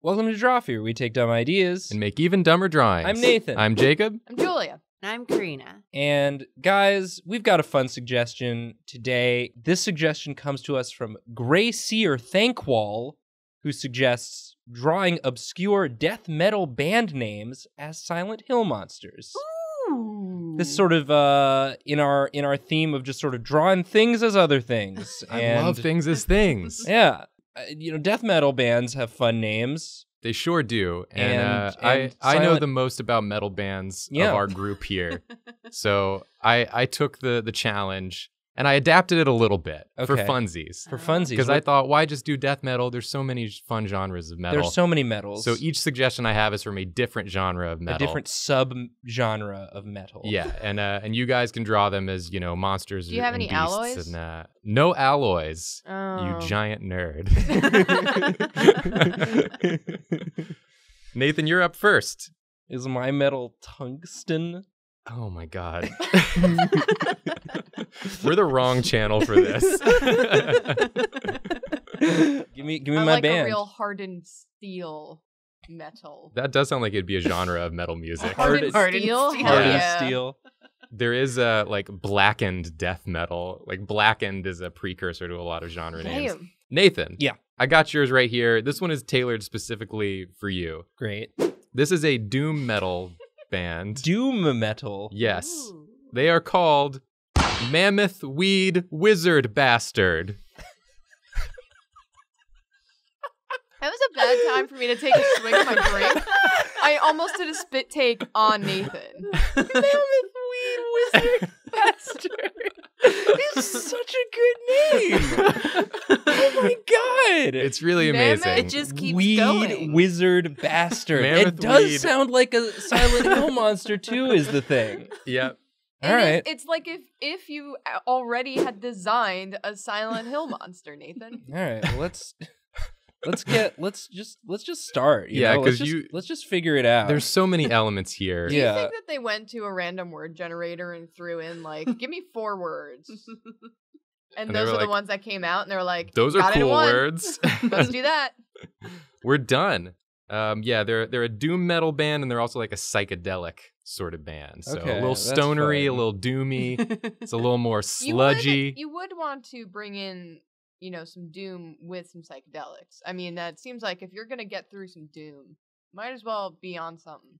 Welcome to Drawfee. We take dumb ideas. and make even dumber drawings. I'm Nathan. I'm Jacob. I'm Julia. And I'm Karina. And guys, we've got a fun suggestion today. This suggestion comes to us from Gray Seer Thankwall, who suggests drawing obscure death metal band names as Silent Hill monsters. Ooh. This sort of uh, in our in our theme of just sort of drawing things as other things. I and love things as things. Yeah, you know, death metal bands have fun names. They sure do. And, And- uh, and I, I know the most about metal bands Yeah. of our group here. so I, I took the, the challenge and I adapted it a little bit for Okay. funsies. For funsies, Because I thought, why just do death metal? There's so many fun genres of metal. there's so many metals. So each suggestion I have is from a different genre of metal, a different sub genre of metal. Yeah, and uh, and you guys can draw them as you know monsters. Do you have and any alloys? And, uh, no alloys. Oh. You giant nerd. Nathan, you're up first. Is my metal tungsten? Oh my god. We're the wrong channel for this. give me give me I my like band. a real hardened steel metal. that does sound like it'd be a genre of metal music. Hardened, Hardened steel? steel. Hell Hardened yeah. steel. There is a like blackened death metal. Like blackened is a precursor to a lot of genre names. Nathan. Yeah. I got yours right here. This one is tailored specifically for you. Great. This is a doom metal band. Doom metal. yes. Ooh. They are called Mammoth Weed Wizard Bastard. That was a bad time for me to take a swig of my drink. I almost did a spit take on Nathan. Mammoth Weed Wizard Bastard. It's such a good name. oh my god. It's really Mammoth- amazing. It just keeps Weed going. Wizard Bastard. Mammoth it does Weed. sound like a Silent Hill monster too. Is the thing. Yep. All It is- right. it's like if if you already had designed a Silent Hill monster, Nathan. All right. Well, let's let's get let's just let's just start. you Yeah, know? Let's 'cause just- you- let's just figure it out. There's so many elements here. Do Yeah. you think that they went to a random word generator and threw in like, give me four words, and, And those were are the ones that came out, and they're like, Those are "Got it in cool words. Let's do that. We're done. Um, yeah, they're they're a doom metal band and they're also like a psychedelic sort of band. So Okay, a little that's stonery, a little doomy. it's a little more You would- sludgy. You would, want to bring in, you know, some doom with some psychedelics. I mean, that seems like if you're gonna get through some doom, might as well be on something.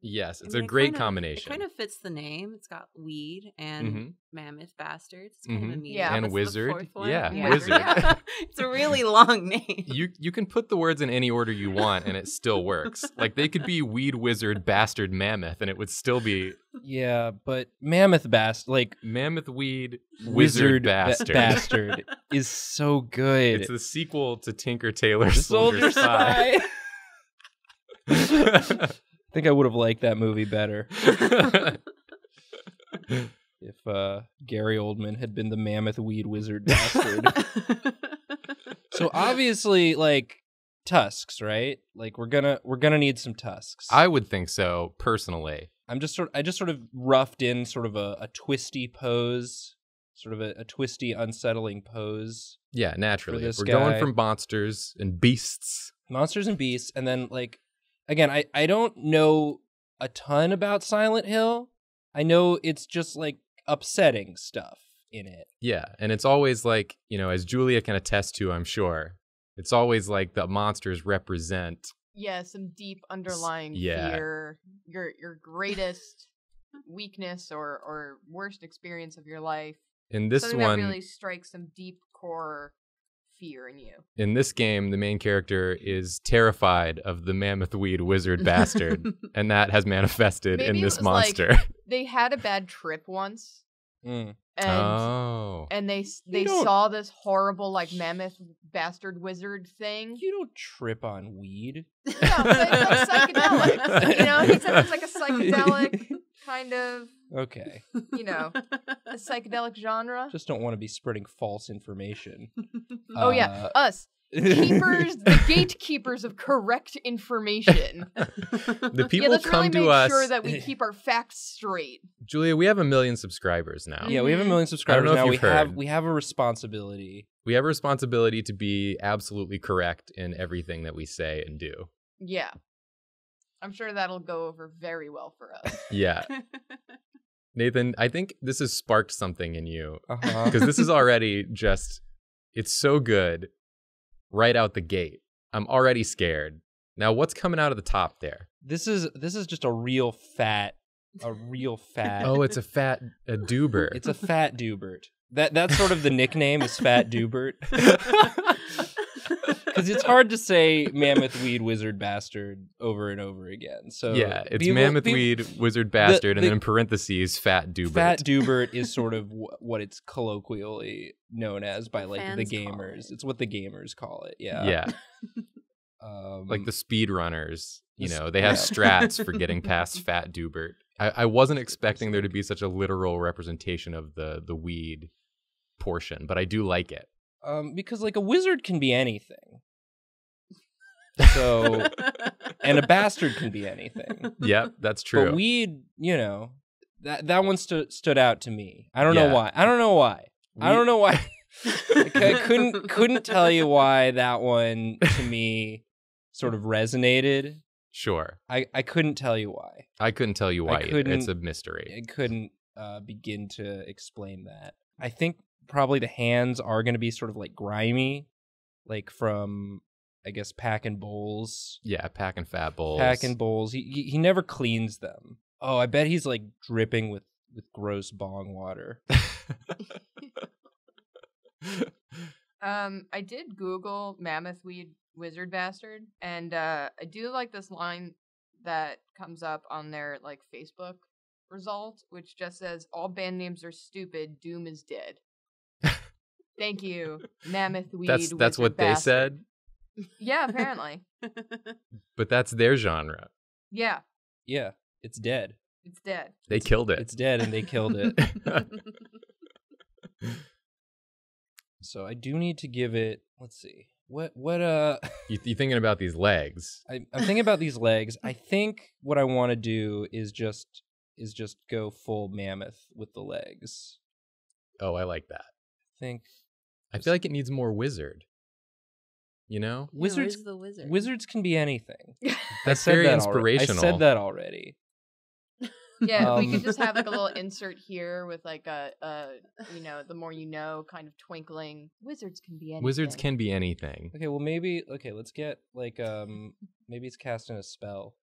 Yes, I it's mean, a it great kind of- combination. It kind of fits the name. It's got weed and Mhm. mammoth bastards. It's kind Mhm. of a. Yeah. And wizard. fourth one? Yeah, wizard. Yeah. it's a really long name. you you can put the words in any order you want and it still works. like they could be weed wizard bastard mammoth and it would still be yeah, but Mammoth Bast like mammoth weed wizard, Wizard ba- bastard. bastard is so good. it's the sequel to Tinker Tailor Soldier Soldier Spy. Think I would have liked that movie better if uh, Gary Oldman had been the Mammoth Weed Wizard Bastard. so obviously, like tusks, right? Like we're gonna we're gonna need some tusks. I would think so personally. I'm just sort I just sort of roughed in sort of a, a twisty pose, sort of a, a twisty, unsettling pose. Yeah, naturally. We're guy. going from monsters and beasts. Monsters and beasts, and then like again, I I don't know a ton about Silent Hill. I know it's just like upsetting stuff in it. Yeah, and it's always like, you know, as Julia can attest to, I'm sure, it's always like the monsters represent. Yeah, some deep underlying yeah. fear, your your greatest weakness or or worst experience of your life. In this Something one, that really strikes some deep core fear in you. in this game, the main character is terrified of the mammoth weed wizard bastard, and that has manifested Maybe in this was like- monster. They had a bad trip once, Mm. and oh. and they they saw this horrible like mammoth bastard wizard thing. You don't trip on weed. No, like, like psychedelics. You know, he said it's like a psychedelic kind of, Okay, you know, a psychedelic genre. just don't want to be spreading false information. oh yeah, Uh, us keepers, the gatekeepers of correct information. the yeah, people let's come really to make us. sure that we keep our facts straight. Julia, we have a million subscribers now. Yeah, we have a million subscribers know now. We you've have heard. we have a responsibility. We have a responsibility to be absolutely correct in everything that we say and do. Yeah. I'm sure that'll go over very well for us. Yeah. Nathan, I think this has sparked something in you Uh-huh. because this is already just, it's so good right out the gate. I'm already scared. Now, what's coming out of the top there? this is this is just a real fat, a real fat. Oh, it's a fat a Dubert. it's a fat Dubert. That that's sort of the nickname is Fat Dubert because it's hard to say Mammoth Weed Wizard Bastard over and over again. So yeah, it's people- Mammoth people- Weed Wizard Bastard, and the- then in parentheses, Fat Dubert. Fat Dubert is sort of wh- what it's colloquially known as by like the fans call gamers. it. It's what the gamers call it. Yeah. yeah, Um, like the speedrunners. You the know, they have yeah. strats for getting past Fat Dubert. I, I wasn't expecting there to be such a literal representation of the the weed portion, but I do like it. um, because like a wizard can be anything. So and a bastard can be anything. Yep, that's true. But weed, you know, that that one stood stood out to me. I don't know why. I don't know why. I don't know why. I c- couldn't couldn't tell you why that one to me sort of resonated. Sure, I, I couldn't tell you why. I couldn't tell you I why. either. It's couldn't- a mystery. I couldn't uh, begin to explain that. I think probably the hands are going to be sort of like grimy, like from I guess pack and bowls. Yeah, pack and fat bowls. Pack and bowls. He, he he never cleans them. Oh, I bet he's like dripping with with gross bong water. Um, I did Google Mammoth Weed Wizard Bastard, and uh, I do like this line that comes up on their like Facebook result, which just says, "All band names are stupid. Doom is dead." Thank you, Mammoth Weed. that's that's Wizard what they said, Yeah, apparently. but that's their genre. yeah, Yeah, it's dead. it's dead. They killed it. It's dead, and they killed it. so I do need to give it. Let's see. What what uh. you, you thinking about these legs? I, I'm thinking about these legs. I think what I want to do is just is just go full mammoth with the legs. Oh, I like that. I think I feel like it needs more wizard. You know, Yeah, wizards the wizard? wizards can be anything. That's very that alre- inspirational. I said that already. Yeah, if we Um, could just have like a little insert here with like a, a you know, the more you know kind of twinkling. Wizards can be anything. Wizards can be anything. Okay, well maybe okay, let's get like um maybe it's casting a spell.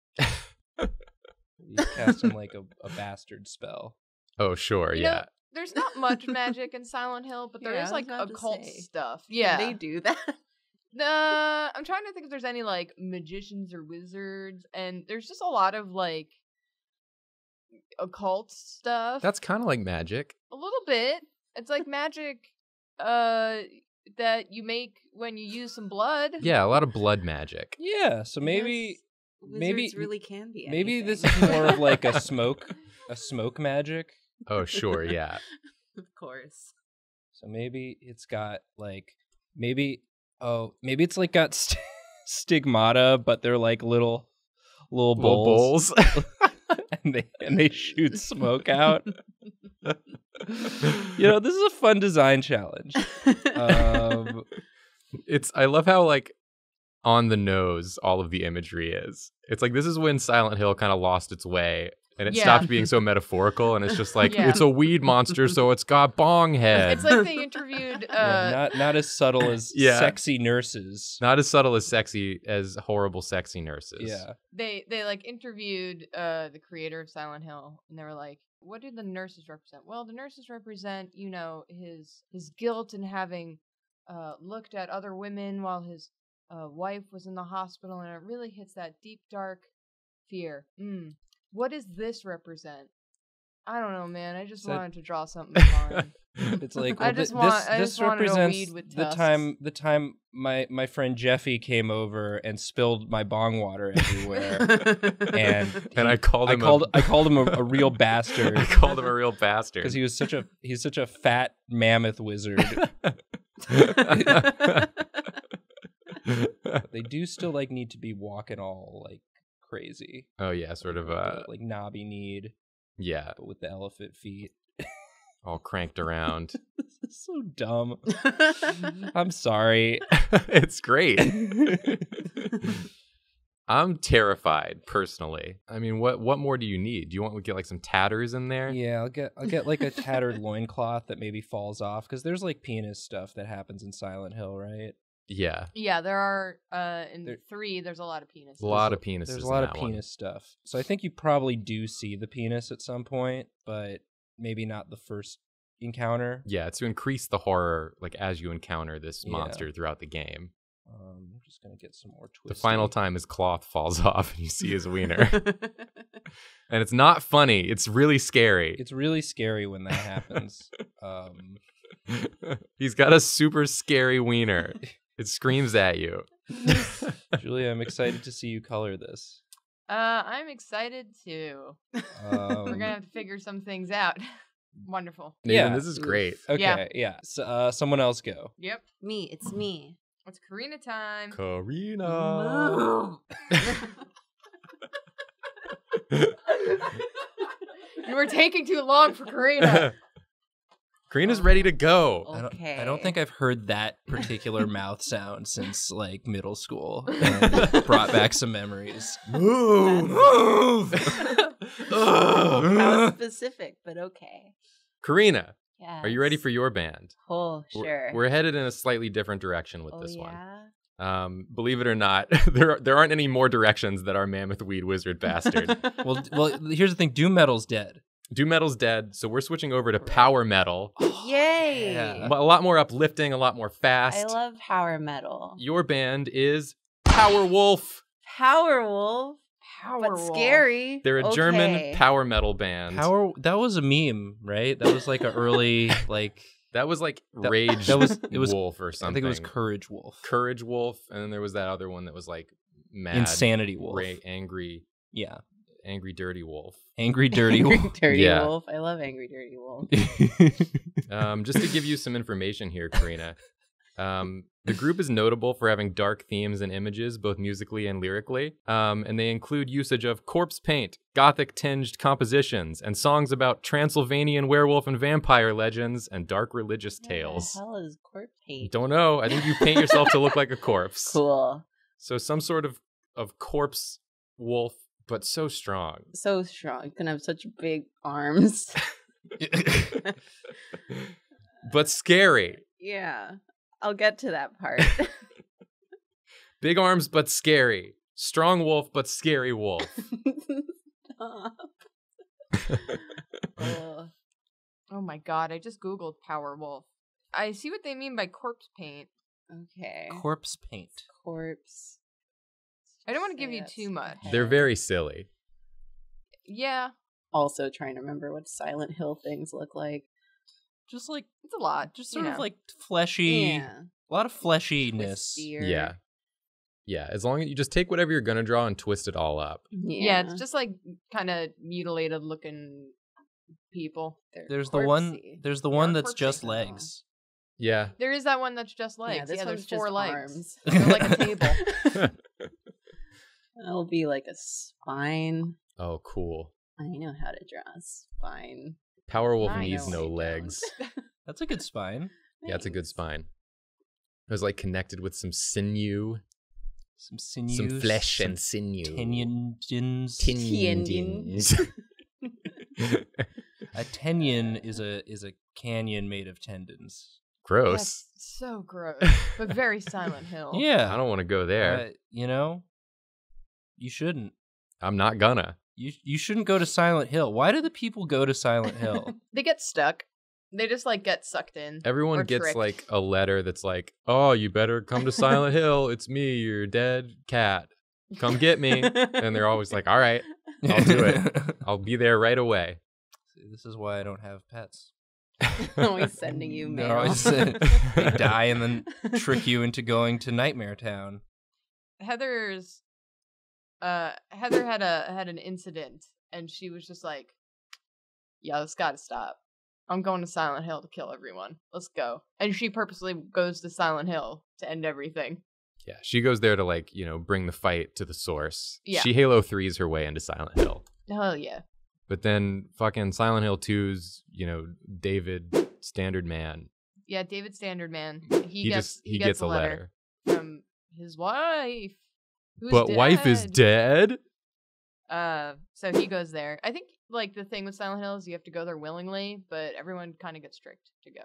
He's casting like a, a bastard spell. Oh, sure, You know, yeah. There's not much magic in Silent Hill, but there Yeah, is like occult stuff. Yeah. they do that. Uh, I'm trying to think if there's any like magicians or wizards, and there's just a lot of like occult stuff. That's kind of like magic. a little bit. It's like magic uh that you make when you use some blood. Yeah, a lot of blood magic. Yeah, so maybe Yes, maybe- wizards really can be. maybe this is more of like a smoke a smoke magic. Oh, sure, yeah. of course. So maybe it's got like maybe oh maybe it's like got st- stigmata, but they're like little little Little bowls, bowls. and they and they shoot smoke out. you know, this is a fun design challenge. Um, it's I love how like on the nose all of the imagery is. It's like this is when Silent Hill kind of lost its way and it Yeah. stopped being so metaphorical and it's just like Yeah. it's a weed monster so it's got bong head. It's like they interviewed yeah, uh not not as subtle as Yeah. sexy nurses. not as subtle as sexy as horrible sexy nurses. Yeah. they they like interviewed uh the creator of Silent Hill and they were like what do the nurses represent? Well, the nurses represent, you know, his his guilt in having uh looked at other women while his uh wife was in the hospital and it really hits that deep dark fear. Mm. What does this represent? I don't know, man. I just wanted to draw something fun. It's like I well, thi- just want- this, I just a represents weed with the time the time my my friend Jeffy came over and spilled my bong water everywhere. and And I called him I called a, I called him a, a real bastard I called him a real bastard. because he was such a he's such a fat mammoth wizard. they do still like need to be walking all like crazy, oh yeah, sort of With uh the, like knobby need, yeah, but with the elephant feet. all cranked around. this is so dumb. I'm sorry. it's great. I'm terrified personally. I mean, what what more do you need? Do you want to get like some tatters in there? Yeah, I'll get I'll get like a tattered loincloth that maybe falls off because there's like penis stuff that happens in Silent Hill, right? Yeah. Yeah, there are uh in There- three. There's a lot of penises. A lot of penises. There's a lot of that one. penis stuff. So I think you probably do see the penis at some point, but maybe not the first encounter. Yeah, to increase the horror, like as you encounter this Yeah. monster throughout the game. Um, I'm just gonna get some more twisty. The final time his cloth falls off and you see his wiener. and it's not funny. It's really scary. It's really scary when that happens. um, He's got a super scary wiener. It screams at you. Julia, I'm excited to see you color this. Uh, I'm excited too. Um, We're gonna have to figure some things out. Wonderful. Nathan, Yeah. this is great. Okay, Yeah. yeah. So, uh, someone else go. Yep. me, it's me. It's Karina time. Karina. you were taking too long for Karina. Karina's ready to go. I don't, Okay. I don't think I've heard that particular mouth sound since like middle school. And brought back some memories. Move. How specific, but okay. Karina, Yeah. are you ready for your band? Oh, We're- sure. We're headed in a slightly different direction with oh, this one. yeah? Um, believe it or not, there there aren't any more directions that our mammoth weed wizard bastard. Well, well, here's the thing. Doom Metal's dead. Doom metal's dead, so we're switching over to power metal. Yay! Yeah. A lot more uplifting, a lot more fast. I love power metal. Your band is Power Wolf. Power Wolf, Power but Wolf. scary. They're a German power metal band. Power. That was a meme, right? That was like an early like. That was like That- Rage that was- it was- Wolf or something. I think it was Courage Wolf. Courage Wolf, and then there was that other one that was like mad, Insanity Wolf. ra- angry, Yeah. Angry, dirty wolf. Angry Dirty Angry Wolf. Dirty Yeah. Wolf. I love Angry Dirty Wolf. Um, just to give you some information here, Karina. Um, the group is notable for having dark themes and images, both musically and lyrically. Um, and they include usage of corpse paint, gothic tinged compositions, and songs about Transylvanian werewolf and vampire legends and dark religious What tales. the hell is corpse paint? Don't know. I think you paint yourself to look like a corpse. Cool. So some sort of of corpse wolf, but so strong. So strong. Gonna have such big arms. but scary. yeah. I'll get to that part. Big arms, but scary. Strong wolf, but scary wolf. Stop. Ugh. Oh my god! I just googled Power Wolf. I see what they mean by corpse paint. okay. Corpse paint. Corpse. I don't wanna give you too much. They're very silly. Yeah, Also trying to remember what Silent Hill things look like. Just like, it's a lot. just you sort of like fleshy. Yeah. A lot of fleshiness. Twistier. Yeah. Yeah. As long as you just take whatever you're gonna draw and twist it all up. Yeah. yeah, it's just like kind of mutilated looking people. They're There's the one. There's the They one that's just corpsey. legs. Yeah. There is that one that's just legs. Yeah, this there's one's four just legs. arms. Like a table. That'll be like a spine. oh, cool. I know how to draw a spine. Power wolf I needs no legs. That's a good spine. Yeah, it's a good spine. It was like connected with some sinew, Some sinews. some flesh some and sinew. Tendons. Tendons. A tenyon is a is a canyon made of tendons. Gross. That's so gross, but very Silent Hill. Yeah. I don't want to go there. Uh, you know, you shouldn't. I'm not gonna. You you shouldn't go to Silent Hill. Why do the people go to Silent Hill? They get stuck. They just like get sucked in. Everyone gets tricked. like a letter that's like, "Oh, you better come to Silent Hill. It's me, your dead cat. Come get me." and they're always like, "All right, I'll do it. I'll be there right away." See, this is why I don't have pets. Always sending you They're mail. always saying- They die and then trick you into going to Nightmare Town. Heather's uh Heather had a had an incident and she was just like, Yeah, this gotta stop. I'm going to Silent Hill to kill everyone. Let's go. And she purposely goes to Silent Hill to end everything. Yeah, she goes there to like, you know, bring the fight to the source. Yeah. She Halo 3's her way into Silent Hill. Hell yeah. But then fucking Silent Hill 2's, you know, David Standard Man. Yeah, David Standard Man. He, He, gets just he gets, gets, a letter. from his wife. Who's but wife is dead. Uh, so he goes there. I think like the thing with Silent Hill is you have to go there willingly, but everyone kind of gets tricked to go.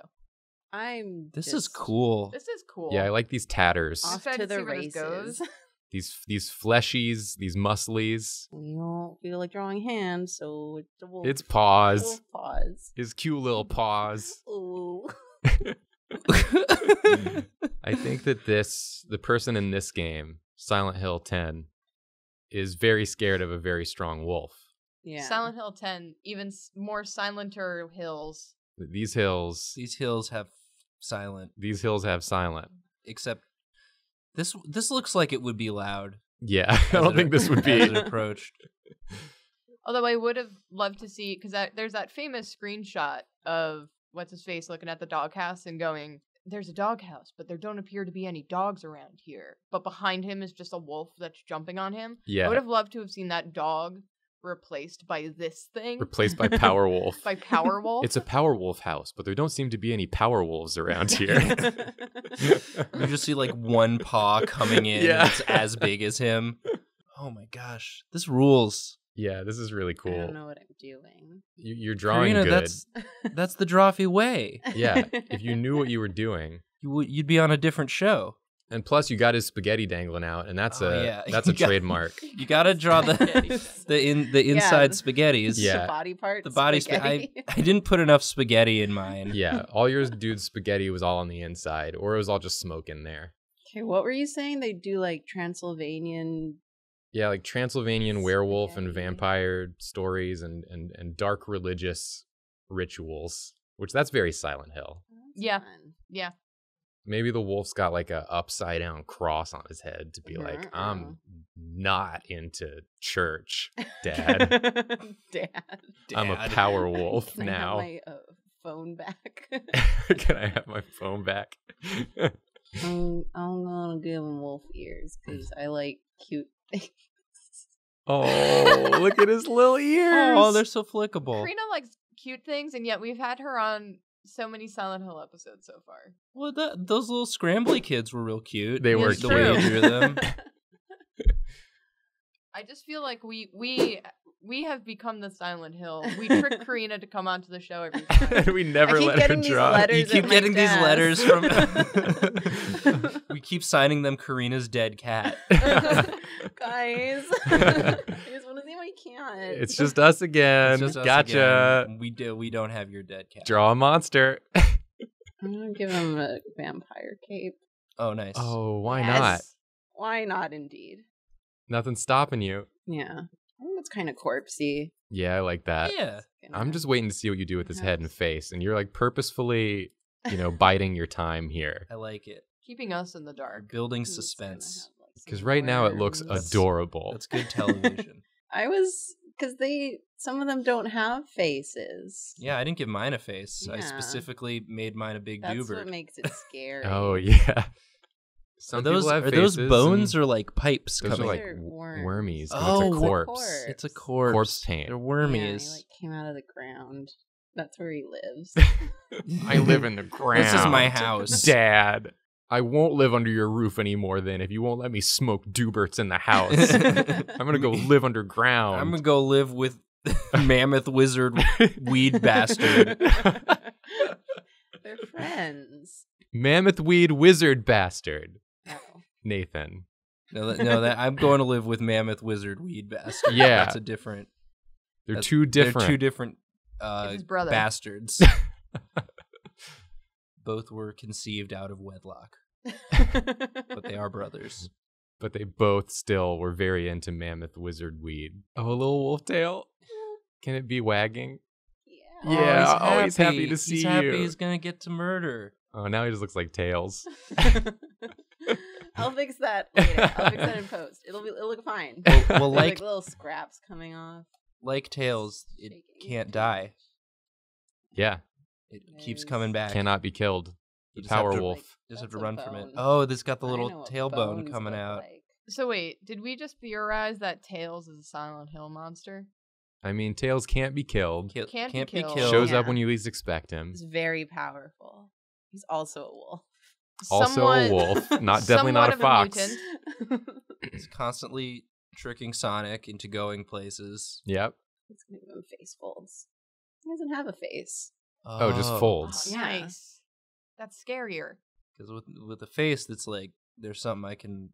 I'm. This is cool. This is cool. Yeah, I like these tatters. Off to to the see where this races. goes. These these fleshies, these musclies. We don't feel like drawing hands, so it's a wolf. Its paws. Wolf paws. His cute little paws. Ooh. I think that this the person in this game, Silent Hill 10, is very scared of a very strong wolf. Yeah. Silent Hill 10, even s- more silenter hills. These hills, These hills have silent, these hills have silent. except this. This looks like it would be loud. Yeah, I as don't it- think this would be. as it approached. Although I would have loved to see because there's that famous screenshot of what's his face looking at the doghouse and going, "There's a doghouse, but there don't appear to be any dogs around here." But behind him is just a wolf that's jumping on him. Yeah. I would have loved to have seen that dog replaced by this thing, replaced by Power Wolf. by Power Wolf. It's a Power Wolf house, but there don't seem to be any Power Wolves around here. You just see like one paw coming in. Yeah. and it's as big as him. Oh my gosh, this rules. Yeah, this is really cool. I don't know what I'm doing. You, you're drawing Karina, good. that's that's the Drawfee way. Yeah, if you knew what you were doing. You would you'd be on a different show. And plus, you got his spaghetti dangling out, and that's Oh, a yeah. that's a You got- trademark. You got to draw the the in the Yeah, inside the- spaghettis. Yeah. The body part. The body spa- I, spaghetti. I didn't put enough spaghetti in mine. Yeah, all your dude's spaghetti was all on the inside, or it was all just smoke in there. okay, what were you saying? They do like Transylvanian. Yeah, like Transylvanian werewolf and vampire stories and, and, and dark religious rituals, which that's very Silent Hill. That's Yeah. fun. yeah, Maybe the wolf's got like a upside down cross on his head to be like, Uh-uh. I'm not into church, Dad. Dad. I'm a power wolf Can I have now. my uh, phone back? Can I have my phone back? I'm, I'm gonna give him wolf ears because I like cute things. oh, look at his little ears. Oh, they're so flickable. Karina likes cute things, and yet we've had her on so many Silent Hill episodes so far. Well, that, those little scrambly kids were real cute. They were the way you cute. them. I just feel like we we we have become the Silent Hill. We trick Karina to come onto the show every time. and we never keep let her getting these draw. letters You keep my getting these letters from. we keep signing them Karina's dead cat. Guys, I just want to see my cat. it's just us again. It's just us gotcha. again. We do. We don't have your dead cat. Draw a monster. I'm gonna give him a vampire cape. Oh, nice. Oh, why Yes. not? Why not? Indeed. Nothing's stopping you. Yeah, I think it's kind of corpsey. Yeah, I like that. yeah. I'm just waiting to see what you do with his head and face, and you're like purposefully, you know, biding your time here. I like it. Keeping us in the dark. building It's gonna suspense. have, like, Because right now it looks worms. adorable. That's good television. I was because they some of them don't have faces. yeah, I didn't give mine a face. I Yeah. specifically made mine a big That's goober. what makes it oh, scary. Oh yeah. Are those have are those bones and or like pipes those are coming? like They're w- worms. wormies. and Oh, it's a oh, corpse. corpse. it's a corpse. Corpse paint. They're Yeah, wormies. he like came out of the ground. That's where he lives. I live in the ground. This is my house. Dad. I won't live under your roof anymore then if you won't let me smoke Duberts in the house. I'm gonna go live underground. I'm gonna go live with mammoth wizard weed bastard. They're friends. Mammoth weed wizard bastard. Oh. Nathan. No, that, no, that I'm going to live with mammoth wizard weed bastard. Yeah. that's a different. They're that's- two different. They're two different uh, his brother. bastards. Both were conceived out of wedlock, but they are brothers. but they both still were very into mammoth wizard weed. Oh, a little wolf tail. Can it be wagging? Yeah. Yeah. oh, he's happy to He's see happy you. He's gonna get to murder. Oh, now he just looks like tails. I'll fix that later. I'll fix that in post. It'll be it'll look fine. Well, well, like like little scraps coming off. like tails, it Shaking. can't die. Yeah, It keeps coming back. cannot be killed. The power to- wolf. Just have to a run from it. Oh, this got the little tailbone coming out. like. So wait, did we just theorize that Tails is a Silent Hill monster? I mean, tails can't be killed. Can't Can't, be be killed. killed. Shows up when you least expect him. He's very powerful. He's also a wolf. Also a wolf, not definitely not a fox. mutant. He's constantly tricking Sonic into going places. Yep. It's gonna give him face folds. He doesn't have a face. Oh, just oh. folds. Oh, yeah. Nice. That's scarier. Because with with a face that's like there's something I can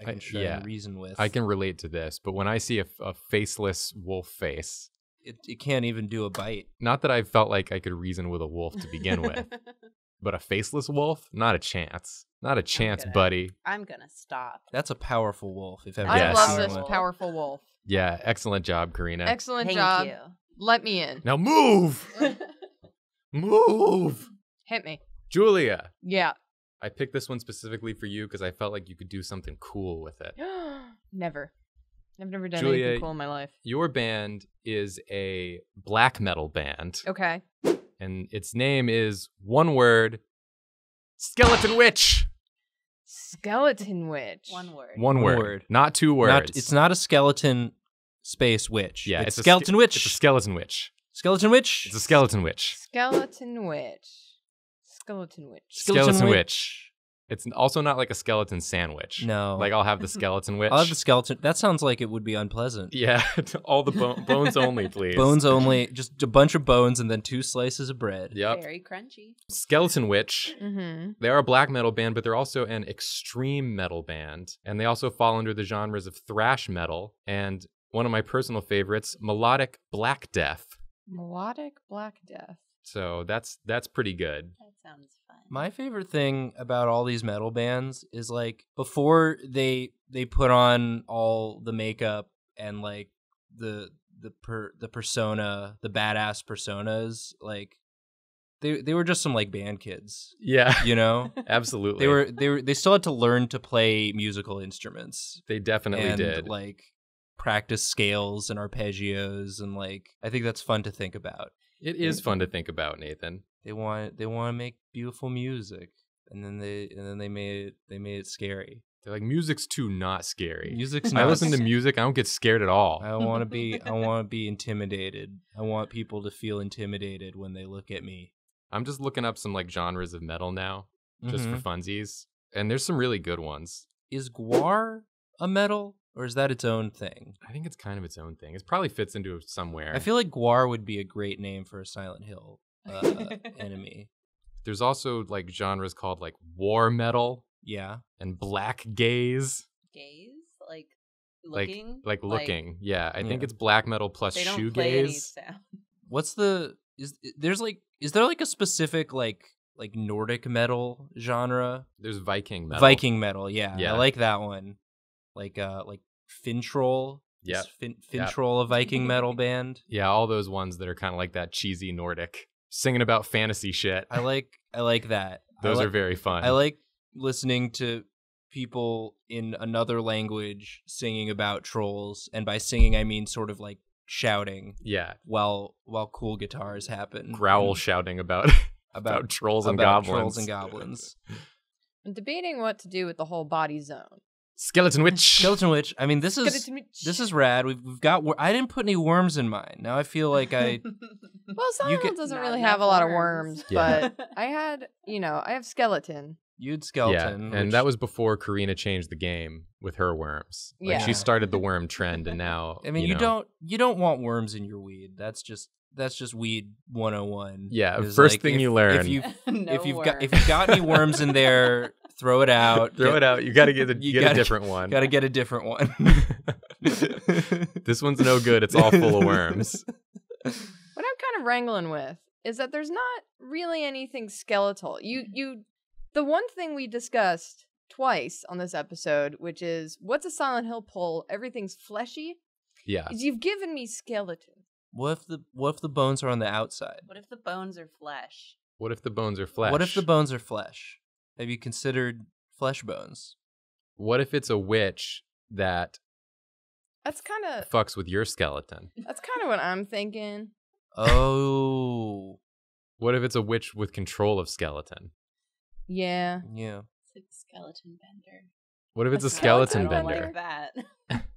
I I- can try yeah. and reason with. I can relate to this, but when I see a, a faceless wolf face, It it can't even do a bite. not that I felt like I could reason with a wolf to begin with, but a faceless wolf, not a chance. Not a chance, gonna- buddy. I'm gonna stop. That's a powerful wolf. If ever I Yes. love this one. powerful wolf. Yeah, excellent job, Karina. Excellent Thank job. you. Let me in. now move! move! Hit me. Julia, Yeah. I picked this one specifically for you because I felt like you could do something cool with it. never. I've never done Julia- anything cool in my life. Your band is a black metal band, Okay. And its name is one word Skeleton Witch. Skeleton witch. One word. One, One word. word. not two words. Not, it's not a skeleton space witch. Yeah, it's, it's, a skeleton ske- witch. It's a skeleton witch. skeleton witch. It's a skeleton witch. Skeleton witch. Skeleton witch. Skeleton Skeleton witch. witch. It's also not like a skeleton sandwich. No. Like I'll have the skeleton witch. I'll have the skeleton. That sounds like it would be unpleasant. yeah, all the bo- bones only, please. Bones only, just a bunch of bones and then two slices of bread. Yep. Very crunchy. Skeleton Witch. Mm-hmm. They are a black metal band, but they're also an extreme metal band. And they also fall under the genres of thrash metal and one of my personal favorites, melodic black death. Melodic Black Death. So that's that's pretty good. That sounds fun. My favorite thing about all these metal bands is like before they they put on all the makeup and like the the per the persona, the badass personas, like they they were just some like band kids, Yeah, you know? absolutely. they were they were they still had to learn to play musical instruments. They definitely and did. like practice scales and arpeggios and like I think that's fun to think about. it is fun to think about, Nathan. They want they want to make beautiful music and then they and then they made it they made it scary. They're like music's too not scary. Music's not I listen to music, I don't get scared at all. I want to be I want to be intimidated. I want people to feel intimidated when they look at me. I'm just looking up some like genres of metal now, just Mhm. for funsies, and there's some really good ones. is GWAR a metal or is that its own thing? I think it's kind of its own thing. It probably fits into somewhere. I feel like GWAR would be a great name for a Silent Hill uh, enemy. there's also like genres called like war metal Yeah. and black gaze, Gaze, like like looking, like looking. yeah, I think it's black metal plus They don't play any sound. What's the is there's like is there like a specific like like Nordic metal genre? There's Viking metal. Viking metal, yeah. Yeah. I like that one. Like uh like Finntroll. Yeah. Yep. Fin- Yep. A Viking metal band? Yeah, all those ones that are kind of like that cheesy Nordic, singing about fantasy shit. I like I like that. Those like- are very fun. I like listening to people in another language singing about trolls, and by singing I mean sort of like shouting Yeah, while while cool guitars happen. growl and shouting about about, trolls and about goblins. trolls and goblins. I'm debating what to do with the whole body zone. Skeleton witch. Skeleton Witch. I mean, this is this is rad. We've we've got. wor- I didn't put any worms in mine. Now I feel like I. Well, Silent get- doesn't really enough have a lot of worms. worms, Yeah. but I had, you know, I have skeleton. You'd skeleton. yeah, and which- that was before Karina changed the game with her worms. Like Yeah. she started the worm trend, and now I mean, you, know, don't you don't want worms in your weed. That's just that's just weed 101. Yeah, Is, first like, thing if- you learn. If you no if you've got if you've got any worms in there, throw it out. Throw Get- it out. You got to get a, You get gotta- a different one. Got to get a different one. this one's no good. It's all full of worms. What I'm kind of wrangling with is that there's not really anything skeletal. You you the one thing we discussed twice on this episode, which is what's a Silent Hill pull? Everything's fleshy. Yeah. Is you've given me skeleton. what if the what if the bones are on the outside? What if the bones are flesh? What if the bones are flesh? What if the bones are flesh? Have you considered flesh bones? What if it's a witch that That's kind of fucks with your skeleton? that's kind of what I'm thinking. Oh, What if it's a witch with control of skeleton? Yeah. yeah. It's like skeleton bender. What if it's a, A skeleton, skeleton I bender? don't like that.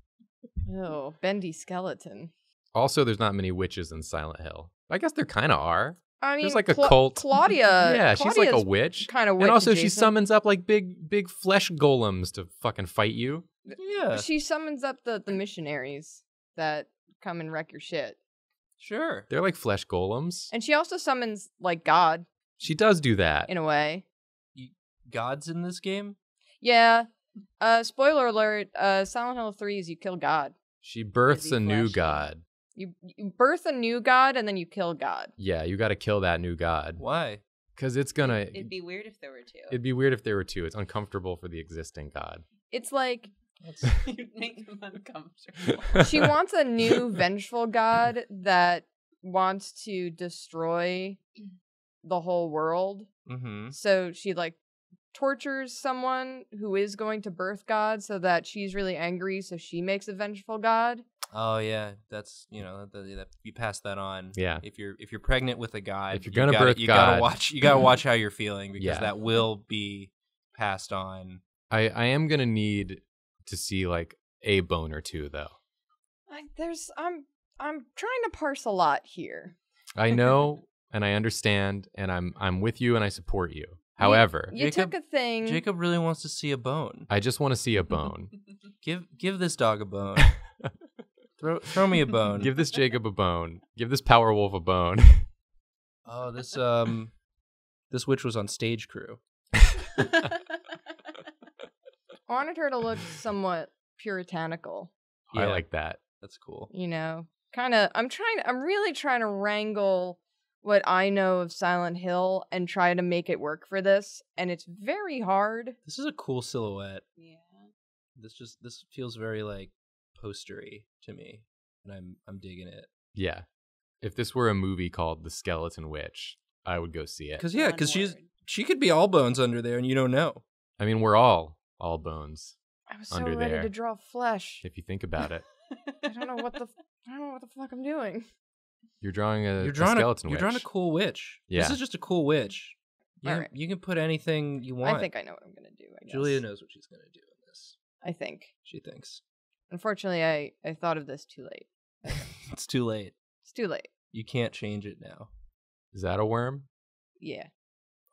Oh, bendy skeleton. Also, there's not many witches in Silent Hill. I guess there kind of are. I mean, There's like a Cla- cult. Claudia. yeah, she's like a witch. Kind of weird. And also, she summons up like big, big flesh golems to fucking fight you. Yeah, She summons up the the missionaries that come and wreck your shit, sure. They're like flesh golems. and she also summons like God She does do that. in a way. Gods in this game. Yeah. Uh, spoiler alert. Uh, Silent Hill Three is you kill God. She births Busy a new god. You, you birth a new god and then you kill God. Yeah, you got to kill that new god Why? because it's gonna. It'd be weird if there were two. It'd be weird if there were two. It's uncomfortable for the existing god. It's like You'd make them uncomfortable. she wants a new vengeful god that wants to destroy the whole world. Mm-hmm. So she like tortures someone who is going to birth God so that she's really angry so she makes a vengeful god. Oh yeah, that's you know that, that, you pass that on. Yeah. If you're if you're pregnant with a god, If you're gonna gotta, birth you gotta watch you gotta watch how you're feeling because Yeah. that will be passed on. I I am gonna need to see like a bone or two though. I, there's I'm I'm trying to parse a lot here. I know and I understand and I'm I'm with you and I support you. However, You Jacob- took a thing. Jacob really wants to see a bone. I just want to see a bone. Give give this dog a bone. throw throw me a bone. Give this Jacob a bone. Give this power wolf a bone. oh this um this witch was on stage crew. I wanted her to look somewhat puritanical. I like that. that's cool. You know, kind of. I'm trying. I'm really trying to wrangle what I know of Silent Hill and try to make it work for this, and it's very hard. This is a cool silhouette. yeah. This just this feels very like postery to me, and I'm I'm digging it. Yeah. If this were a movie called The Skeleton Witch, I would go see it. Because yeah, because she's she could be all bones under there, and you don't know. I mean, we're all all bones I was so Under ready there. to draw flesh. if you think about it. I don't know what the. f- I don't know what the fuck I'm doing. You're drawing a, you're a drawing a, skeleton you're witch. drawing a cool witch. Yeah. This is just a cool witch. You, Alright. you can put anything you want. I think I know what I'm gonna do. I guess. Julia knows what she's gonna do in this. I think. She thinks Unfortunately, I I thought of this too late. it's too late. It's too late. You can't change it now. Is that a worm? Yeah.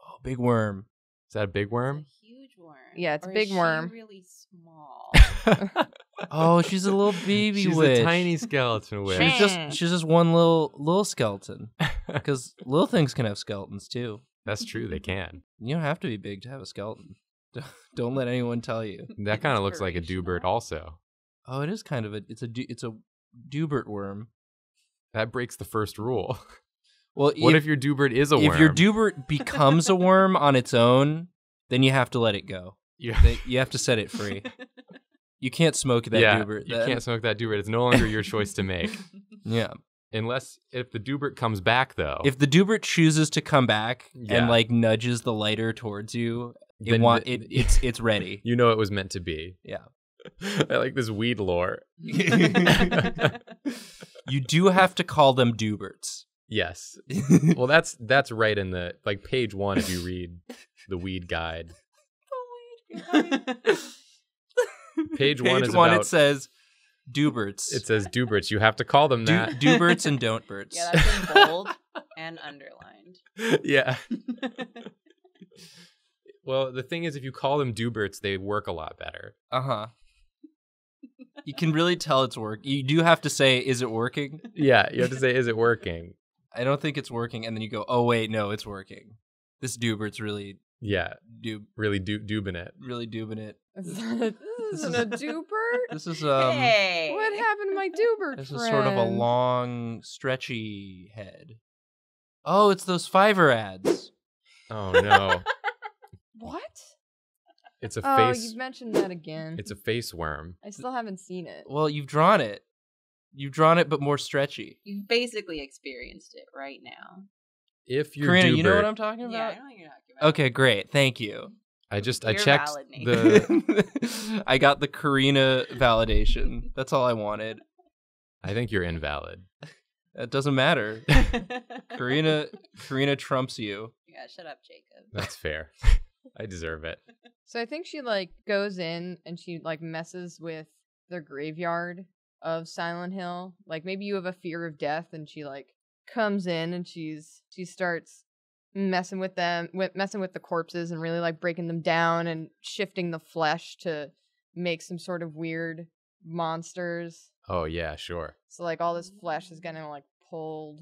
Oh, big worm. Is that a big It's worm? a huge worm. Yeah, it's a big is she worm. really small. Oh, she's a little baby She's witch. a tiny skeleton witch. She's just she's just one little little skeleton. Because little things can have skeletons too. That's true. They can. You don't have to be big to have a skeleton. Don't let anyone tell you. That kind of looks like a dubert. Inspirational. Also, Oh, it is kind of a it's a it's a dubert worm. that breaks the first rule. Well, What if, your dubert is a worm? if your dubert becomes a worm on its own, then you have to let it go. You- They- You have to set it free. You can't smoke that yeah, dubert. you can't smoke that dubert. It's no longer your choice to make. Yeah. Unless if the dubert comes back though. If the dubert chooses to come back Yeah. and like nudges the lighter towards you, it then want it it's it's ready. you know it was meant to be. Yeah. I like this weed lore. you do have to call them duberts. Yes. Well, that's that's right in the like page one if you read the weed guide. Page one Page is one about. it says duberts. it says duberts. You have to call them Du- that. duberts and don't berts. yeah, that's in bold and underlined. yeah. Well, the thing is, if you call them duberts, they work a lot better. Uh huh. You can really tell it's work. You do have to say, "Is it working?" Yeah, you have to say, "Is it working?" I don't think it's working, and then you go, "Oh wait, no, it's working." This dubert's really Yeah, dub really du- dubing it. really dubing it. this isn't a duper. This is um. hey, What happened to my duber This friend? is sort of a long, stretchy head. Oh, it's those Fiverr ads. Oh no, What? It's a Oh, face. you've mentioned that again. It's a face worm. I still haven't seen it. Well, you've drawn it. You've drawn it, but more stretchy. You've basically experienced it right now. If you're Karina, dubert, you know what I'm talking about. Yeah, I about? know what you're talking about. Okay, great. Thank you. I just I You're checked valid, the. I got the Karina validation. That's all I wanted. I think you're invalid. It doesn't matter. Karina Karina trumps you. yeah, shut up, Jacob. That's fair. I deserve it. So I think she like goes in and she like messes with the graveyard of Silent Hill. Like maybe you have a fear of death and she like comes in and she's she starts messing with them with messing with the corpses and really like breaking them down and shifting the flesh to make some sort of weird monsters. Oh yeah, sure. So like all this flesh is getting like pulled.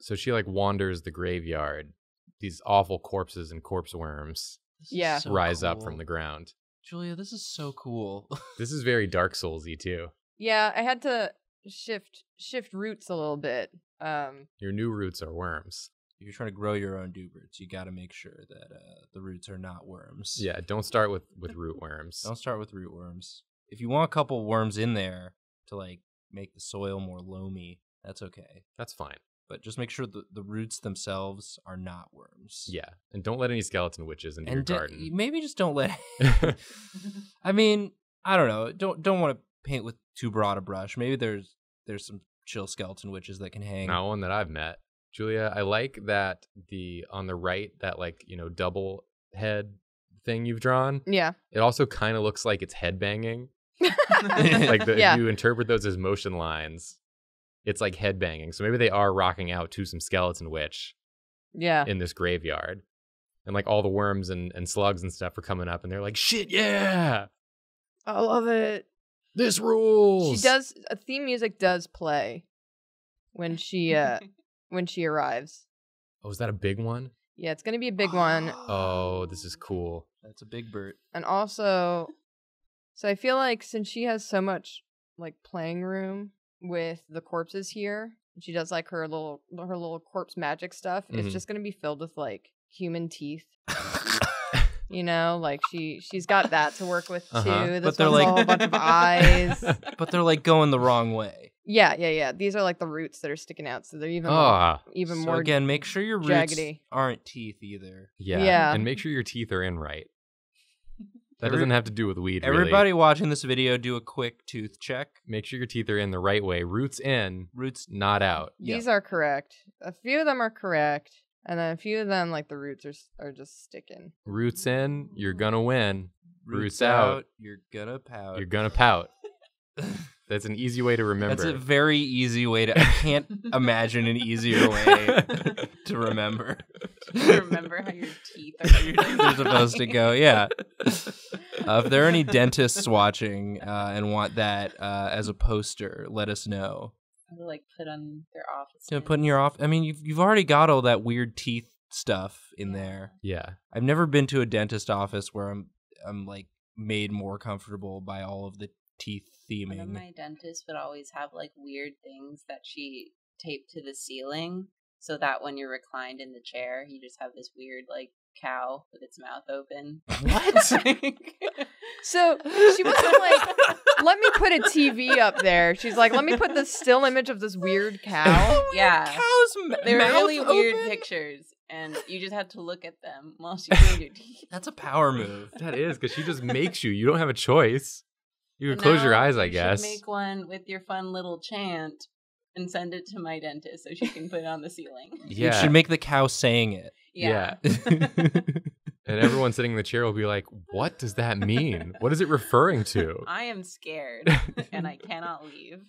So she like wanders the graveyard. These awful corpses and corpse worms Yeah. so rise up from the ground. Julia, this is so cool. This is very Dark Soulsy too. Yeah, I had to shift shift roots a little bit. Um, Your new roots are worms. if you're trying to grow your own dude roots, you got to make sure that uh, the roots are not worms. Yeah, don't start with with root worms. Don't start with root worms. If you want a couple worms in there to like make the soil more loamy, that's okay. That's fine. But just make sure the, the roots themselves are not worms. Yeah, and don't let any skeleton witches into And your d- garden. maybe just don't let. I mean, I don't know. Don't don't want to paint with too broad a brush. Maybe there's there's some chill skeleton witches that can hang. Not one that I've met. Julia, I like that the on the right that like you know double head thing you've drawn. yeah. It also kind of looks like it's head banging. like the, yeah. if you interpret those as motion lines, it's like headbanging. So maybe they are rocking out to some skeleton witch Yeah. in this graveyard. And like all the worms and, and slugs and stuff are coming up and they're like, shit, yeah, I love it. this rules. She does a theme music does play when she uh when she arrives. Oh, is that a big one? Yeah, it's gonna be a big one. Oh, this is cool. That's a big bird. And also so I feel like since she has so much like playing room with the corpses here, she does like her little her little corpse magic stuff, Mhm. it's just gonna be filled with like human teeth. You know, like she she's got that to work with too. Uh-huh. This But they're one's like- all a bunch of eyes. but they're like going the wrong way. Yeah, yeah, yeah. These are like the roots that are sticking out, so they're even more, Ah, even so more. again, make sure your roots jaggedy. aren't teeth either. yeah. Yeah. And make sure your teeth are in right. That Every- doesn't have to do with weed. really. Everybody watching this video, do a quick tooth check. make sure your teeth are in the right way. Roots in, Roots. not out. Yeah. These are correct. A few of them are correct, and then a few of them, like the roots, are s- are just sticking. Roots in, you're gonna win. Roots Roots out, You're gonna pout. You're gonna pout. That's an easy way to remember. That's a very easy way to. I can't imagine an easier way to remember. Remember how your teeth are. Your teeth are supposed to go. Yeah. Uh, if there are any dentists watching uh, and want that uh, as a poster, let us know. to like put on their office. To put in your off. I mean, you've you've already got all that weird teeth stuff in there. yeah. I've never been to a dentist office where I'm I'm like made more comfortable by all of the teeth One of my dentists would always have like weird things that she taped to the ceiling so that when you're reclined in the chair, you just have this weird like cow with its mouth open. What? so she wasn't like, let me put a TV up there. She's like, let me put this still image of this weird oh cow. yeah. Cow's ma- they're mouth really weird pictures, and you just had to look at them while she cleaned your teeth. That's a power move. That is because she just makes you. You don't have a choice. You can close your eyes, I you guess. Make one with your fun little chant and send it to my dentist so she can put it on the ceiling. Yeah. You should make the cow saying it. Yeah. and everyone sitting in the chair will be like, "What does that mean? What is it referring to?" I am scared and I cannot leave.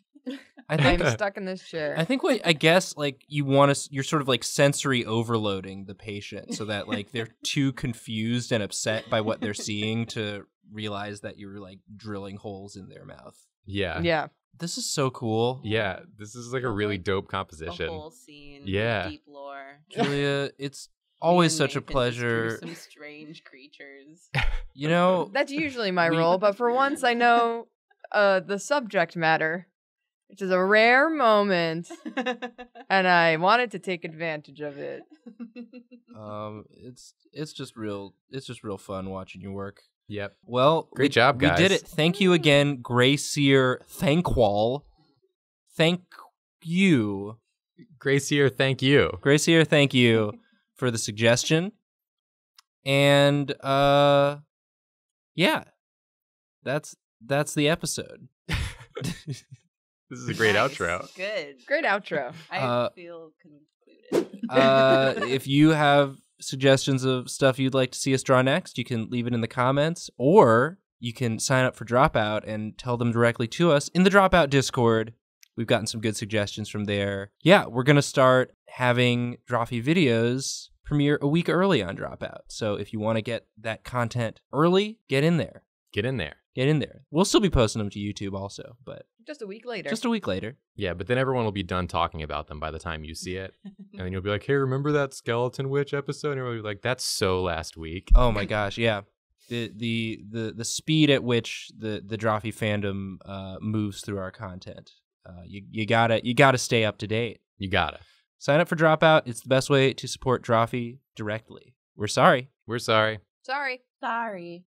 I think I'm stuck in this chair. I think what I guess like you want to you're sort of like sensory overloading the patient so that like they're too confused and upset by what they're seeing to realize that you're like drilling holes in their mouth. Yeah. yeah. This is so cool. Yeah. This is like a really dope The composition. whole scene. Yeah. Deep lore. Julia, it's always and such a Nathan just drew pleasure. Some strange creatures. You know, That's usually my We- role, but for once I know uh, the subject matter, which is a rare moment, and I wanted to take advantage of it. um it's it's just real it's just real fun watching you work. Yep. Well, Great we- job, We did it. Thank you again, Gracier Thankwall. Thank you. Gracier, thank you. Gracier, thank you for the suggestion. And uh yeah. That's that's the episode. This is a great Nice. outro. Good. Great outro. I Uh, feel concluded. uh if you have suggestions of stuff you'd like to see us draw next, you can leave it in the comments or you can sign up for Dropout and tell them directly to us in the Dropout Discord. We've gotten some good suggestions from there. Yeah, we're going to start having Drawfee videos premiere a week early on Dropout. So if you want to get that content early, get in there. Get in there. Get in there. We'll still be posting them to YouTube also, but Just a week later. just a week later. Yeah, but then everyone will be done talking about them by the time you see it. and then you'll be like, hey, remember that Skeleton Witch episode? And everyone will be like, that's so last week. Oh my gosh, yeah. The the the the speed at which the the Drawfee fandom uh, moves through our content. Uh, you you gotta you gotta stay up to date. You gotta. Sign up for Dropout. It's the best way to support Drawfee directly. We're sorry. We're sorry. Sorry. Sorry.